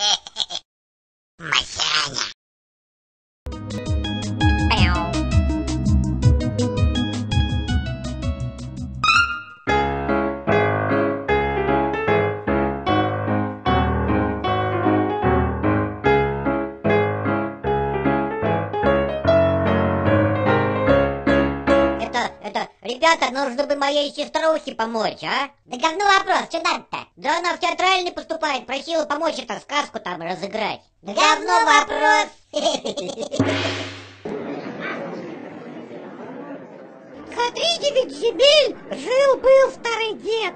My ребята, нужно бы моей сеструхе помочь, а? Да говно вопрос, что надо-то? Да она в театральный поступает, просила помочь это сказку там разыграть. Да говно вопрос. За девять земель жил-был старый дед.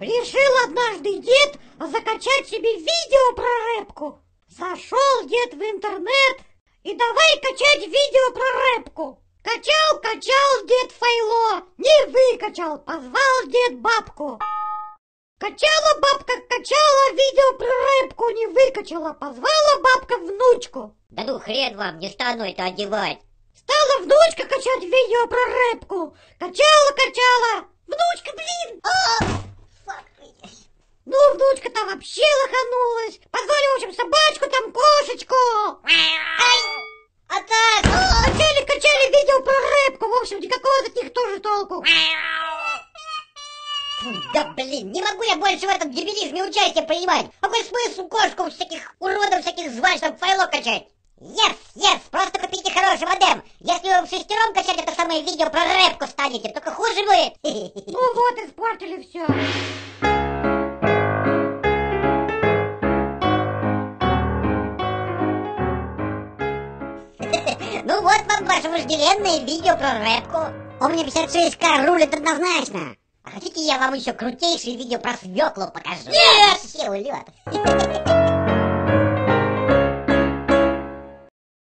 Решил однажды дед закачать себе видео про рэпку. Зашел дед в интернет и давай качать видео про рэпку. Качал, качал дед файло, не выкачал, позвал дед бабку. Качала бабка, качала видео про рэпку, не выкачала, позвала бабка внучку. Да ну хрен вам, не стану это одевать. Стала внучка качать видео про рэпку. Качала, качала. Внучка, блин! Фак. Ну, внучка-то вообще лоханулась. Позвали, в общем, собачку, там кошечку. Фу, Да блин, не могу я больше в этом дебилизме участие принимать. Какой смысл кошку всяких уродов всяких звать, чтобы файло качать? Yes, yes, просто купите хороший модем. Если вы в шестером качать это самое видео про рэпку станете, только хуже будет. Ну вот, испортили все. Ну вот вам ваше вожделенное видео про рэпку. У меня 56к рулит однозначно. А хотите я вам еще крутейшее видео про свеклу покажу? Нет! Все, улет.